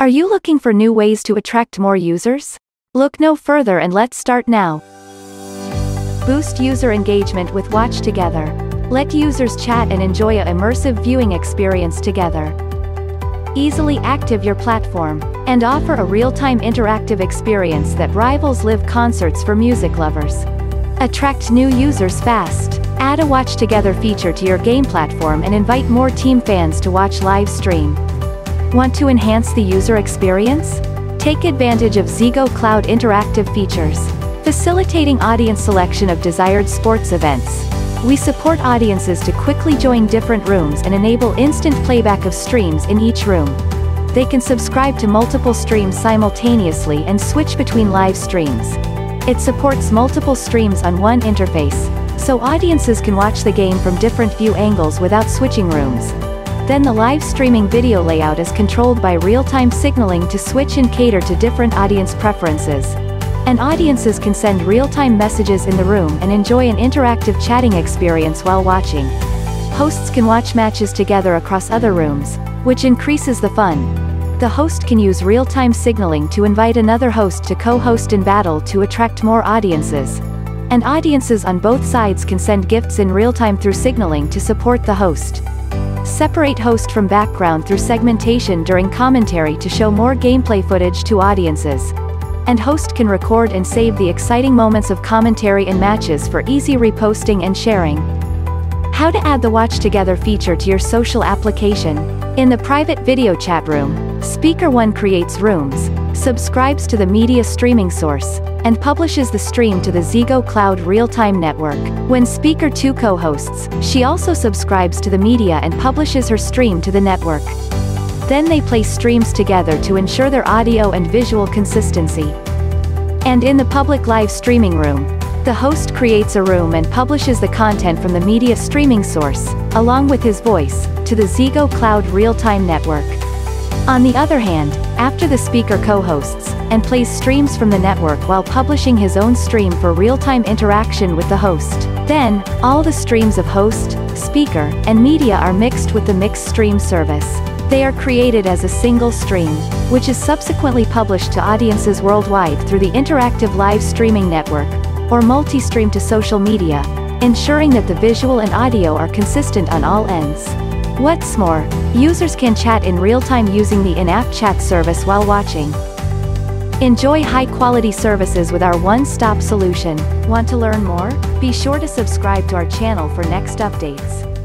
Are you looking for new ways to attract more users? Look no further and let's start now. Boost user engagement with Watch Together. Let users chat and enjoy a immersive viewing experience together. Easily active your platform, and offer a real-time interactive experience that rivals live concerts for music lovers. Attract new users fast. Add a Watch Together feature to your game platform and invite more team fans to watch live stream. Want to enhance the user experience? Take advantage of Zego Cloud interactive features, facilitating audience selection of desired sports events. We support audiences to quickly join different rooms and enable instant playback of streams in each room. They can subscribe to multiple streams simultaneously and switch between live streams. It supports multiple streams on one interface, so audiences can watch the game from different view angles without switching rooms. Then the live streaming video layout is controlled by real-time signaling to switch and cater to different audience preferences. And audiences can send real-time messages in the room and enjoy an interactive chatting experience while watching. Hosts can watch matches together across other rooms, which increases the fun. The host can use real-time signaling to invite another host to co-host in battle to attract more audiences. And audiences on both sides can send gifts in real time through signaling to support the host. Separate host from background through segmentation during commentary to show more gameplay footage to audiences. And host can record and save the exciting moments of commentary and matches for easy reposting and sharing. How to add the Watch Together feature to your social application. In the private video chat room, Speaker 1 creates rooms, subscribes to the media streaming source, and publishes the stream to the Zego Cloud real-time network. When Speaker 2 co-hosts, she also subscribes to the media and publishes her stream to the network. Then they play streams together to ensure their audio and visual consistency. And in the public live streaming room, the host creates a room and publishes the content from the media streaming source, along with his voice, to the Zego Cloud real-time network. On the other hand, after the speaker co-hosts, and plays streams from the network while publishing his own stream for real-time interaction with the host. Then, all the streams of host, speaker, and media are mixed with the mixed stream service. They are created as a single stream, which is subsequently published to audiences worldwide through the interactive live streaming network, or multi-stream to social media, ensuring that the visual and audio are consistent on all ends. What's more, users can chat in real time using the in-app chat service while watching. Enjoy high-quality services with our one-stop solution. Want to learn more? Be sure to subscribe to our channel for next updates.